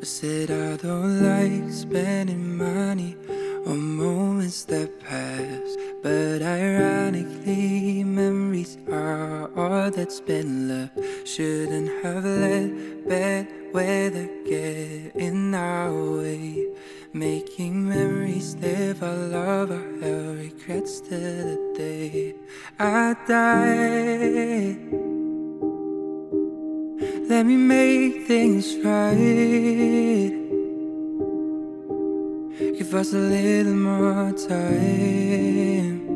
I said I don't like spending money on moments that pass. But ironically, memories are all that's been left. Shouldn't have let bad weather get in our way. Making memories live our love, our hell regrets to the day I die. Let me make things right. Give us a little more time.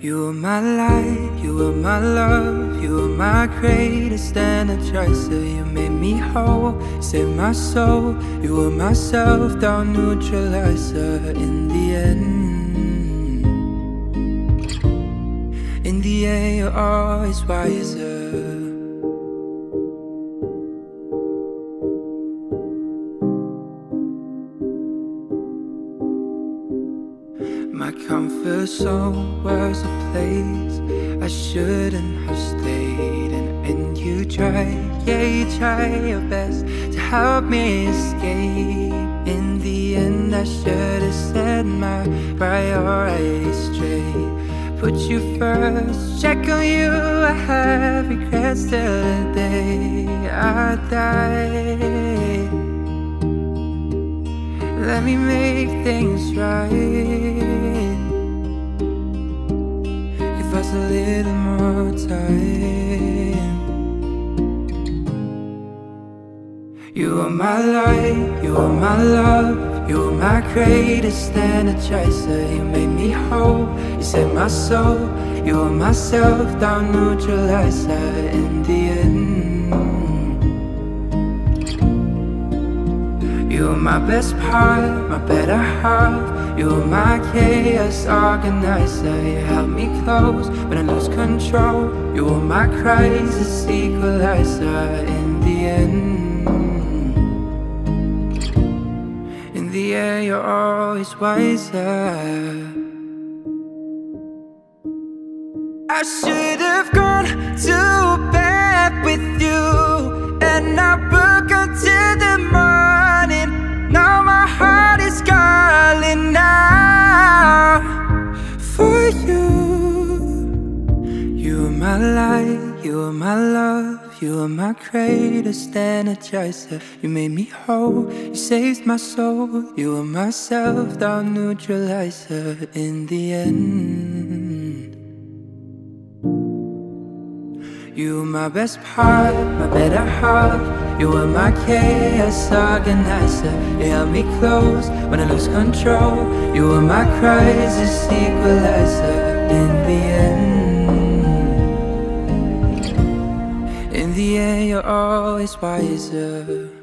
You are my light, you are my love, you are my greatest energizer. You made me whole, saved my soul. You were my self-doubt neutralizer in the end. In the end, you're always wiser. My comfort zone was a place I shouldn't have stayed in. And you tried, yeah, you tried your best to help me escape. In the end, I should have set my priorities straight. Put you first, check on you. I have regrets till the day I die. Let me make things right. Give us a little more time. You are my light, you are my love, you are my greatest energizer. You made me whole, you saved my soul. You are my self-doubt neutralizer in the end. You're my best part, my better half. You're my chaos organizer. You help me close when I lose control. You're my crisis equalizer in the end. The air, you're always wiser. I should have gone to bed with you and I broke until the morning. Now my heart my light, you are my love, you are my greatest energizer. You made me whole, you saved my soul. You are my self-doubt neutralizer in the end. You are my best part, my better half. You are my chaos organizer. You help me close when I lose control. You are my crisis equalizer. In the end, you're always wiser.